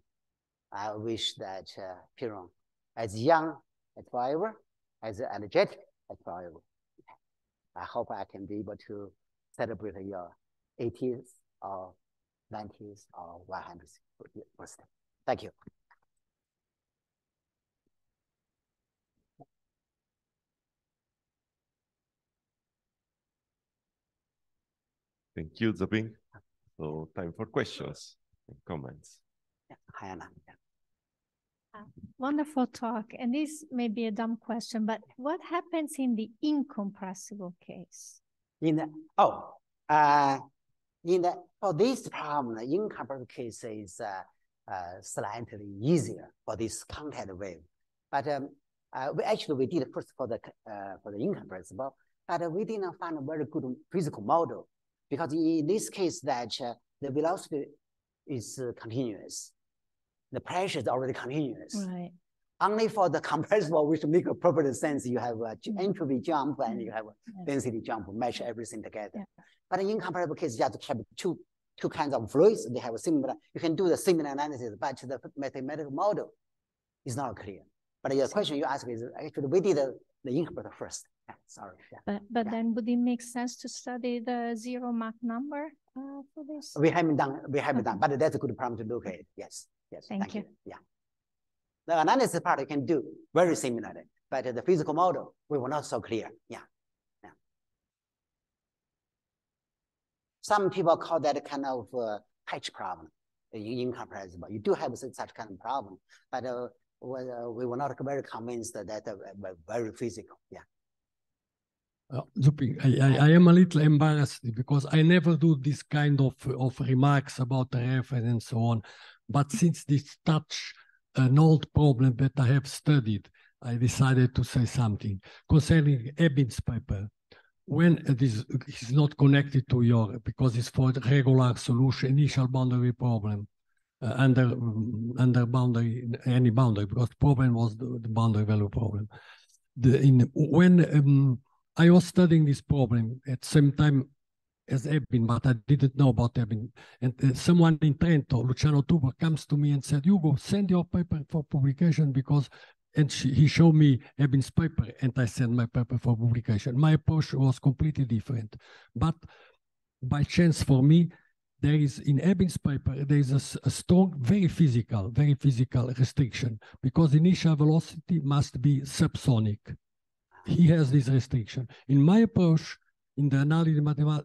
I wish that uh, Piero, as young as forever, as energetic as forever. I hope I can be able to celebrate your 80th or 90th or 100th birthday. Thank you.
Thank you, Zhouping. So time for questions and comments.
Yeah, Hannah. Yeah.
Wonderful talk. And this may be a dumb question, but what happens in the incompressible case?
In the, oh, uh, in the, for this problem, the incompressible case is uh, uh, slightly easier for this contact wave. But um, uh, we actually, we did first for the, uh, for the incompressible, but we didn't find a very good physical model because in this case that uh, the velocity is uh, continuous. The pressure is already continuous.
Right.
Only for the compressible, which make a perfect sense, you have a
Mm.
entropy jump and you have a
Yes.
density jump, measure everything together.
Yeah.
But in incomparable case, you have two, two kinds of fluids. They have a similar, you can do the similar analysis, but the mathematical model is not clear. But your question you ask is actually we did the, the first. Yeah, sorry. Yeah.
But but
Yeah.
then would it make sense to study the zero Mach number uh, for this?
We haven't done, we haven't
Okay.
done, but that's a good problem to look at. Yes, yes.
Thank you.
Yeah. The analysis part you can do very similarly, but the physical model, we were not so clear. Yeah, yeah. Some people call that kind of uh, patch problem, uh, incompressible. You do have such such kind of problem, but uh, we, uh, we were not very convinced that uh, were very physical. Yeah.
Uh, Zhouping, I, I, I am a little embarrassed because I never do this kind of, of remarks about the reference and so on. But since this touch an old problem that I have studied, I decided to say something concerning Ebin's paper. When this is not connected to your, because it's for regular solution, initial boundary problem, uh, under um, under boundary, any boundary, because problem was the, the boundary value problem. The, in, when um, I was studying this problem at the same time as Ebin, but I didn't know about Ebin. And uh, someone in Trento, Luciano Tubaro, comes to me and said, Hugo, send your paper for publication because, and she, he showed me Ebin's paper and I sent my paper for publication. My approach was completely different. But by chance for me, there is in Ebin's paper, there is a, a strong, very physical, very physical restriction because initial velocity must be subsonic he has this restriction. In my approach, in the analysis,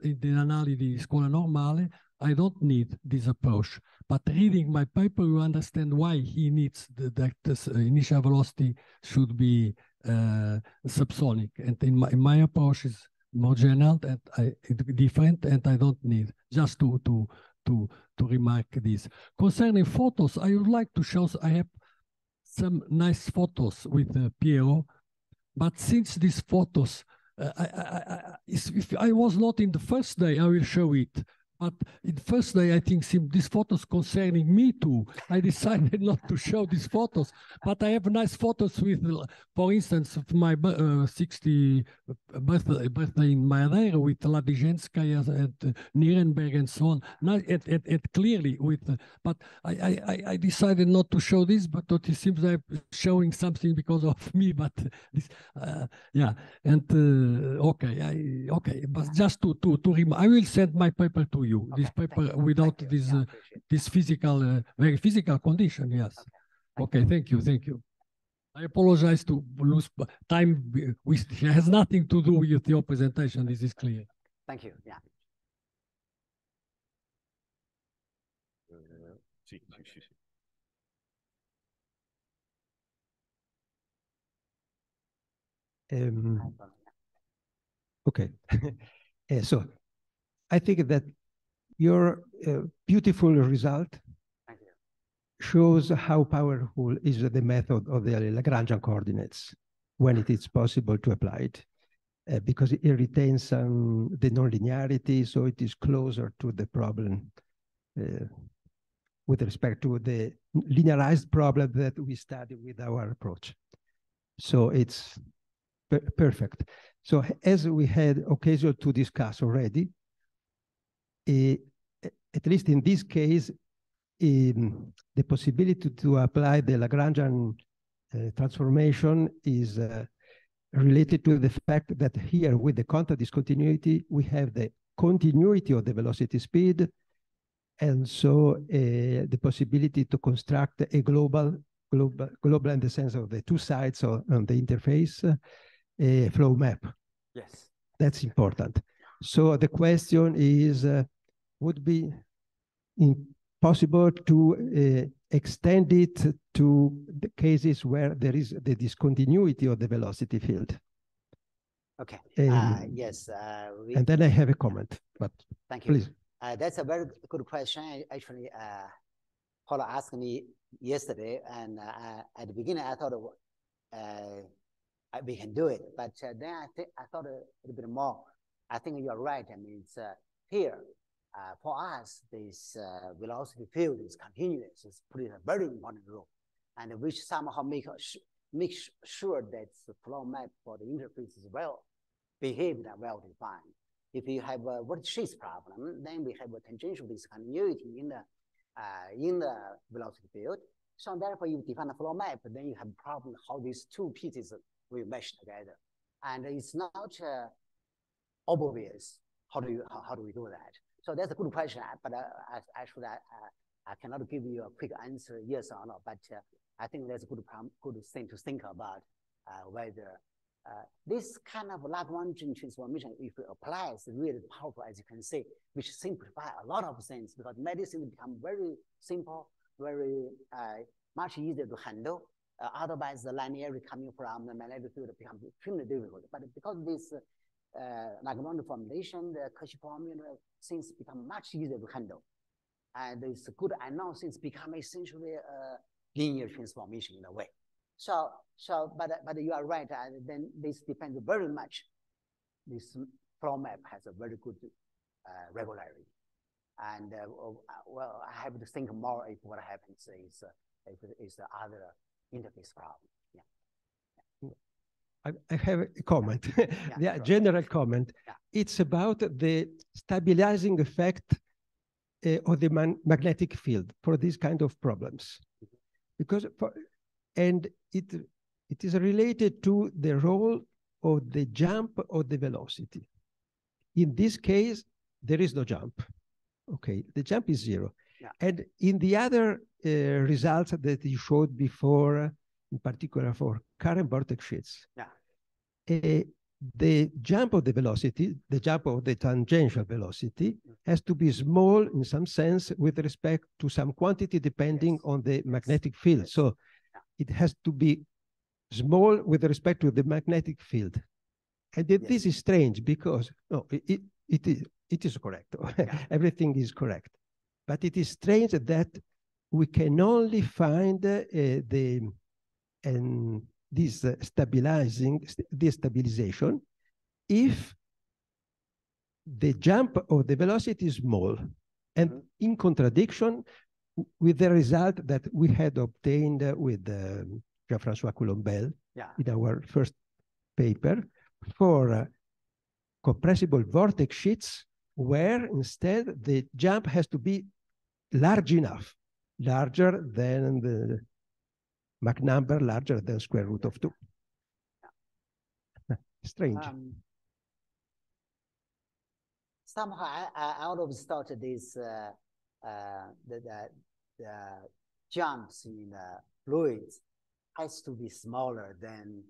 in the analysis scuola normale, I don't need this approach. But reading my paper, you understand why he needs the, that this initial velocity should be uh, subsonic. And in my, in my approach is more general and I, different, and I don't need just to to to to remark this. Concerning photos, I would like to show. I have some nice photos with uh, Piero But since these photos, uh, I, I, I, if I was not in the first day, I will show it. But in first day, I think these photos concerning me too. I decided not to show these photos, but I have nice photos with, for instance, of my uh, 60 birthday, birthday in Madeira with Ladyzhenskaya at uh, Nuremberg and so on. Now, it, it, it clearly with, uh, but I, I, I decided not to show this, but it seems I'm showing something because of me. But this, uh, yeah, and uh, okay, I, okay, but just to to to remind, I will send my paper to you. Okay, this paper without this yeah, uh, this physical uh, very physical condition. Yes. Okay. okay. Thank you. Thank you. I apologize to lose time. Which has nothing to do with your presentation. This is clear.
Thank you. Yeah.
Um, okay. uh, so I think that your uh, beautiful result shows how powerful is the method of the Lagrangian coordinates when it is possible to apply it. Uh, because it retains some the nonlinearity, so it is closer to the problem uh, with respect to the linearized problem that we study with our approach. So it's per perfect. So as we had occasion to discuss already, at least in this case, the possibility to apply the Lagrangian uh, transformation is related to the fact that here with the contact discontinuity, we have the continuity of the velocity speed, and so uh, the possibility to construct a global, global, global in the sense of the two sides of, on the interface, uh, flow map.
Yes.
That's important. So the question is, uh, would be impossible to uh, extend it to the cases where there is the discontinuity of the velocity field.
Okay. Um, uh, yes. Uh,
we, and then I have a comment, but
thank you.
Please.
Uh, that's a very good question. Actually, uh, Paul asked me yesterday, and uh, at the beginning I thought uh, we can do it, but then I think I thought a little bit more. I think you're right. I mean, it's here uh, for us, this uh, velocity field is continuous. It's playing a very important role, and which somehow make make sure that the flow map for the interface is well behaved and well defined. If you have a vertices problem, then we have a tangential discontinuity in the uh, in the velocity field. So therefore, you define a flow map, then you have a problem how these two pieces will mesh together, and it's not uh, obvious how do you how, how do we do that. So that's a good question, but uh, actually I, I cannot give you a quick answer, yes or no, but uh, I think that's a good, good thing to think about uh, whether this kind of Lagrangian transformation, if it applies, really powerful, as you can see, which simplify a lot of things because medicine become very simple, very much easier to handle. Uh, otherwise, the linearity coming from the magnetic field becomes extremely difficult. But because this uh, Lagrange formulation, the Cauchy formula, things become much easier to handle. And it's good and now things become essentially a linear transformation in a way. So, so, but, but you are right, and then this depends very much. This flow map has a very good uh, regularity. And uh, well, I have to think more if what happens is, uh, if it is the other interface problem.
I, I have a comment, yeah, yeah sure. general comment. Yeah. It's about the stabilizing effect uh, of the man magnetic field for these kind of problems. Because, for, and it, it is related to the role of the jump or the velocity. In this case, there is no jump. Okay, the jump is zero. Yeah. And in the other uh, results that you showed before, in particular for current vortex sheets.
Yeah.
Uh, the jump of the velocity, the jump of the tangential velocity, has to be small in some sense with respect to some quantity depending yes. on the magnetic field. Yes. So it has to be small with respect to the magnetic field. And yes. this is strange because no, it, it, is, it is correct. Everything is correct. But it is strange that we can only find uh, the and this uh, stabilizing, st this stabilization if the jump of the velocity is small and mm -hmm. in contradiction with the result that we had obtained with uh, Jean-François Coulombel
yeah.
in our first paper for uh, compressible vortex sheets where instead the jump has to be large enough, larger than the Mach number, larger than square root of two. Yeah. Strange. Um,
somehow I, I out of thought this uh, uh, the, the, the jumps in the fluids has to be smaller than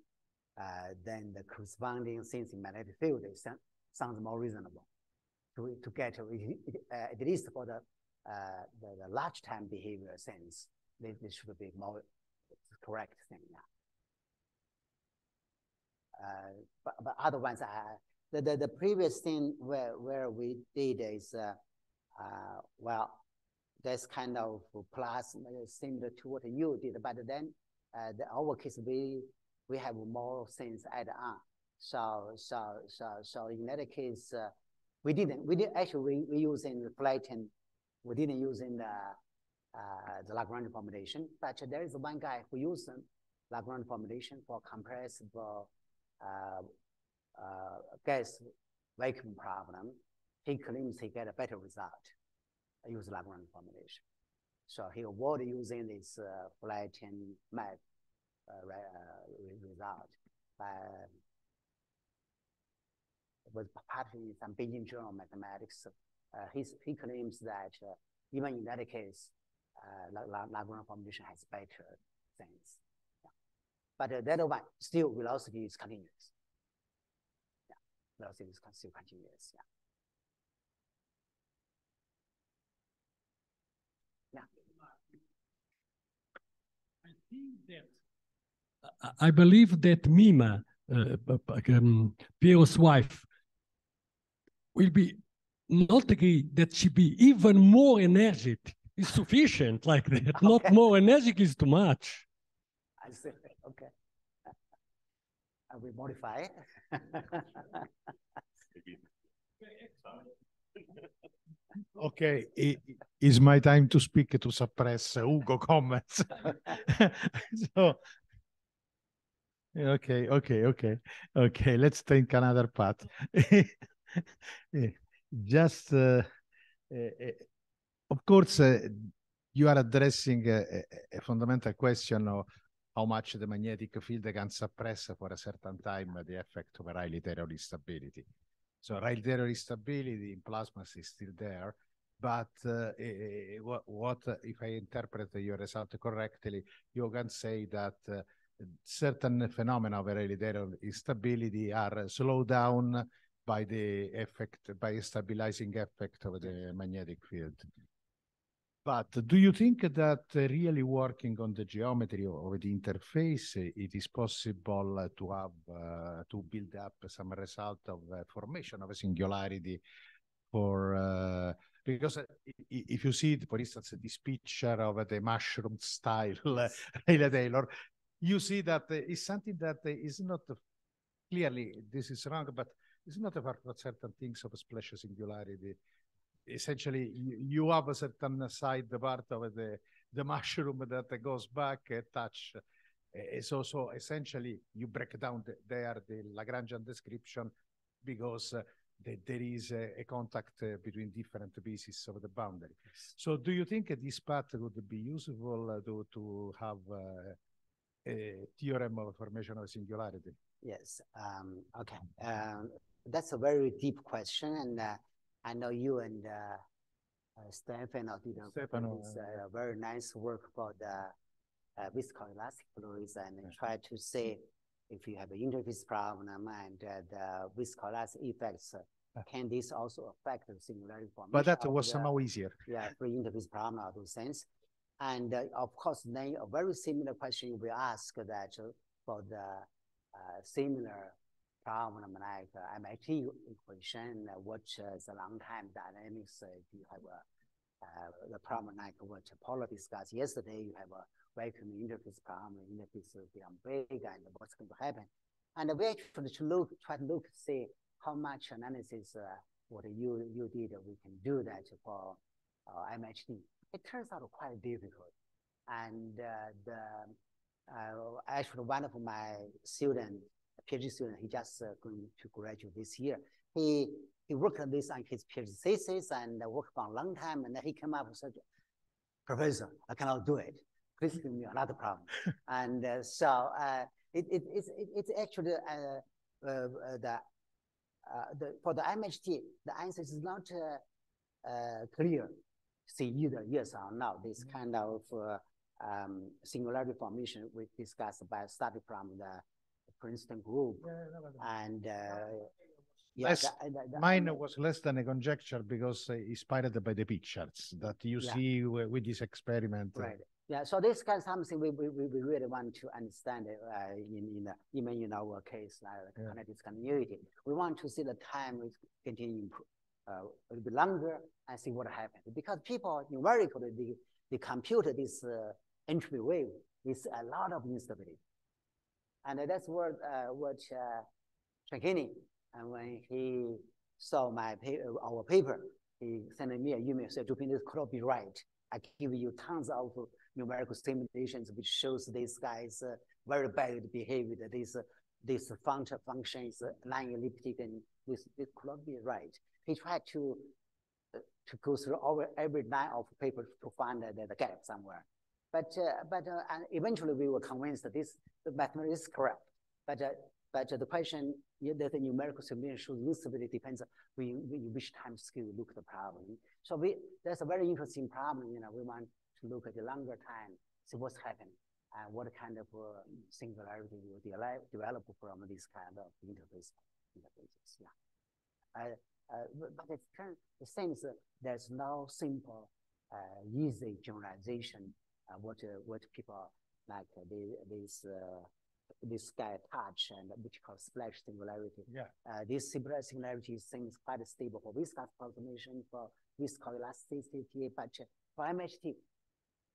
uh, than the corresponding things in magnetic field. It sounds more reasonable to, to get uh, at least for the, uh, the, the large time behavior sense. This should be more correct thing. Yeah. Uh, but, but otherwise, uh, the, the, the previous thing where, where we did is, uh, uh, well, that's kind of plus similar to what you did, but then uh, the our case, we, we have more things add on. So, so, so, so in that case, uh, we didn't, we did actually, we, we using the flatten, we didn't using the, the Lagrange formulation, but there is one guy who used Lagrange formulation for compressible uh, uh, gas vacuum problem. He claims he get a better result use Lagrange formulation. So he avoided using this uh, flatten map uh, result by was partly some Beijing Journal Mathematics. Uh, he claims that uh, even in that case, uh, Lagrange formulation has better things. Yeah. But uh, that one, still velocity is continuous. Yeah, velocity is still continuous. Yeah.
I think that I believe that Mima, uh, um, Piero's wife, will be not agree that she be even more energetic is sufficient like that. Okay. Not more energetic is too much.
I see. Okay. I will modify.
okay, it is my time to speak to suppress Hugo comments. so, okay, okay, okay, okay. Let's take another path. Just, uh, uh, of course, uh, you are addressing a, a, fundamental question of how much the magnetic field can suppress for a certain time the effect of a Rayleigh-Taylor instability. So Rayleigh-Taylor instability in plasmas is still there, but uh, eh, what, what if I interpret your result correctly, you can say that uh, certain phenomena of Rayleigh-Taylor instability are slowed down by the effect, by a stabilizing effect of the magnetic field. But do you think that uh, really working on the geometry of the interface, it is possible to have uh, to build up some result of uh, formation of a singularity for uh, because if you see, for instance, this picture of the mushroom style Taylor, you see that it's something that is not clearly this is wrong, but it's not about certain things of splash singularity essentially you, have a certain side the part of the the mushroom that goes back and touch. is so so essentially you break down the, there the Lagrangian description because uh, the, there is a, a contact uh, between different pieces of the boundary. So do you think this path would be useful to, to have a theorem of formation of singularity?
Yes. Um, okay. Um, that's a very deep question, and uh, I know you and uh, uh, Stefano did a Stefano, uh, very nice work for the uh, viscoelastic fluids and yeah. try to say if you have an interface problem and uh, the viscoelastic effects, uh, can this also affect the singularity formation?
But that was the, somehow easier.
Yeah, free interface problem or those things. And uh, of course, then a very similar question will ask that for the similar problem like MHD equation, which is a long time dynamics, if you have a the problem like what Paolo discussed yesterday, you have a vacuum interface problem, interface will become big and what's going to happen. And we actually to look, try to look, see how much analysis uh, what you, you did, we can do that for uh, MHD. It turns out quite difficult. And uh, the, uh, actually one of my students, PhD student, he just uh, going to graduate this year. He he worked on this on his PhD thesis and worked for a long time, and then he came up with such, Professor, I cannot do it. Please give me another problem. and uh, so uh, it, it, it's, it, it's actually uh, uh the, uh, the, for the MHD, the answer is not uh, clear. See either yes or no. This mm-hmm. kind of um, singularity formation we discussed by study from the Princeton group, yeah, and
yeah, less, that, that, mine was less than a conjecture because uh, inspired by the pictures that you yeah. see with this experiment.
Right. Yeah. So this kind of something we, we, we really want to understand uh, in, in the, even in our case, uh, yeah. contact discontinuity. We want to see the time is continuing uh, a little bit longer and see what happens. Because people numerically, they, they compute this uh, entropy wave with a lot of instability. And that's what, uh, what uh, and when he saw my paper, our paper, he sent me an email, said, Zhouping, this could be right. I give you tons of numerical simulations which shows this guy's uh, very bad behavior. This, uh, this function, function is uh, non-elliptic and this, this could not be right. He tried to uh, to go through all, every line of paper to find the gap somewhere. But, uh, but uh, eventually we were convinced that this the mathematics is correct. But but the question that the numerical simulation shows usability depends on we which time scale you look at the problem. So we that's a very interesting problem. You know, we want to look at the longer time, see what's happening, and what kind of uh, singularity will develop from this kind of interface interfaces. Yeah. Uh, uh, but it turns it seems there's no simple, uh, easy generalization. Uh, what uh, what people like the, this this guy touch and which called splash singularity.
Yeah.
Uh, this singularity seems quite stable for viscous transformation, for viscous elasticity, but for MHD,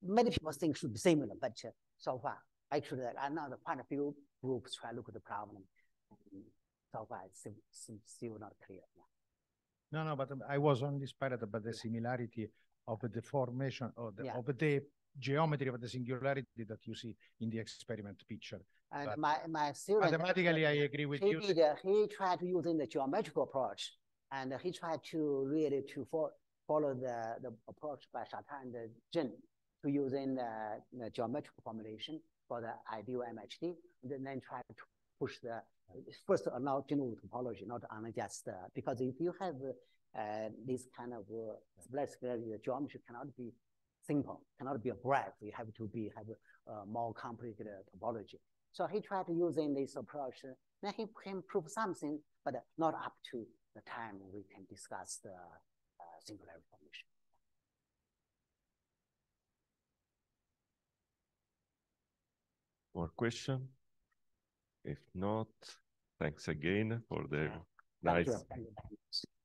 many people think should be similar, but so far, actually, I know quite a few groups try to look at the problem. So far, it's still not clear. Yeah.
No, no, but I was only inspired by the similarity of the formation of the, yeah. of the geometry of the singularity that you see in the experiment picture.
And but my, my student,
mathematically, I agree with
he
you.
Did, uh, he tried to using the geometrical approach, and he tried to really to fo follow the, the approach by Shatah and Zeng to using the, the geometrical formulation for the ideal MHD, and then try to push the first allow general topology, not only just uh, because if you have uh, this kind of uh, split the geometry cannot be simple, cannot be a graph. You have to be have a more complicated topology. So he tried using this approach. Then he can prove something, but not up to the time we can discuss the uh, singularity formation.
More question? If not, thanks again for the nice.
Thank you.